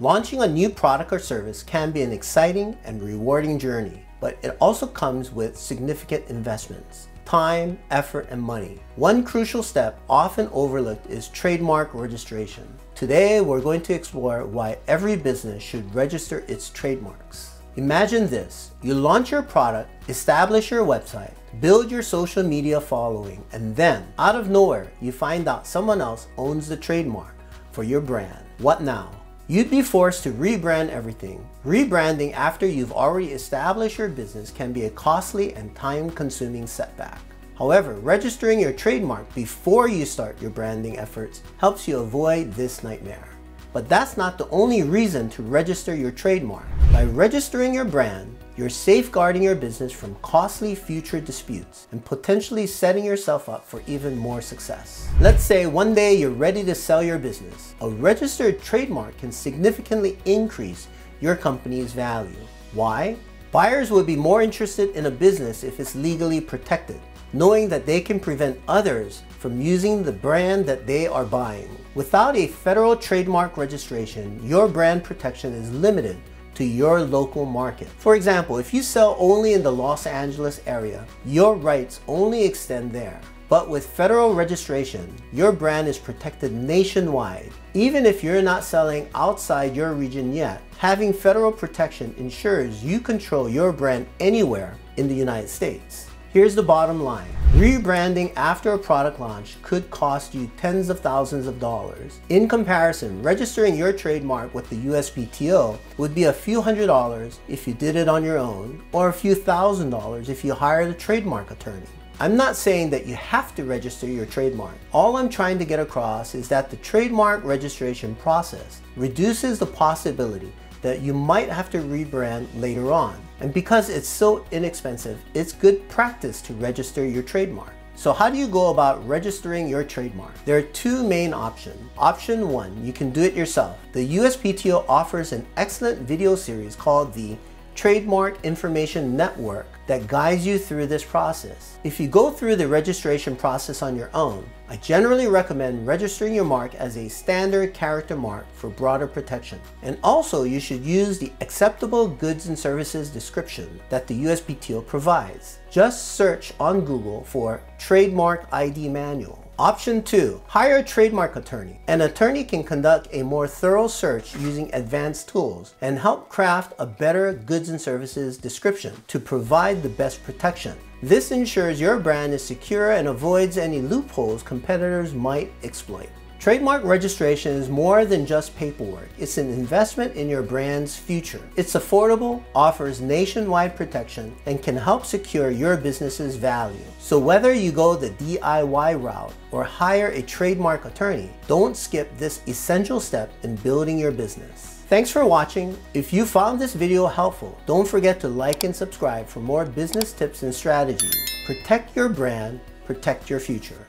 Launching a new product or service can be an exciting and rewarding journey, but it also comes with significant investments time, effort, and money. One crucial step often overlooked is trademark registration. Today, we're going to explore why every business should register its trademarks. Imagine this, you launch your product, establish your website, build your social media following, and then, out of nowhere, you find out someone else owns the trademark for your brand. What now? You'd be forced to rebrand everything. Rebranding after you've already established your business can be a costly and time-consuming setback. However, registering your trademark before you start your branding efforts helps you avoid this nightmare. But that's not the only reason to register your trademark. By registering your brand, you're safeguarding your business from costly future disputes and potentially setting yourself up for even more success. Let's say one day you're ready to sell your business. A registered trademark can significantly increase your company's value. Why? Buyers would be more interested in a business if it's legally protected, knowing that they can prevent others from using the brand that they are buying. Without a federal trademark registration, your brand protection is limited to your local market. For example, if you sell only in the Los Angeles area, your rights only extend there. But with federal registration, your brand is protected nationwide. Even if you're not selling outside your region yet, having federal protection ensures you control your brand anywhere in the United States. Here's the bottom line. Rebranding after a product launch could cost you tens of thousands of dollars. In comparison, registering your trademark with the USPTO would be a few hundred dollars if you did it on your own, or a few thousand dollars if you hired a trademark attorney. I'm not saying that you have to register your trademark. All I'm trying to get across is that the trademark registration process reduces the possibility that you might have to rebrand later on. And because it's so inexpensive, it's good practice to register your trademark. So how do you go about registering your trademark? There are two main options. Option one, you can do it yourself. The USPTO offers an excellent video series called the Trademark Information Network that guides you through this process. If you go through the registration process on your own, I generally recommend registering your mark as a standard character mark for broader protection. And also you should use the acceptable goods and services description that the USPTO provides. Just search on Google for Trademark ID Manual. Option 2. Hire a trademark attorney. An attorney can conduct a more thorough search using advanced tools and help craft a better goods and services description to provide the best protection. This ensures your brand is secure and avoids any loopholes competitors might exploit. Trademark registration is more than just paperwork. It's an investment in your brand's future. It's affordable, offers nationwide protection, and can help secure your business's value. So whether you go the DIY route or hire a trademark attorney, don't skip this essential step in building your business. Thanks for watching. If you found this video helpful, don't forget to like and subscribe for more business tips and strategies. Protect your brand, protect your future.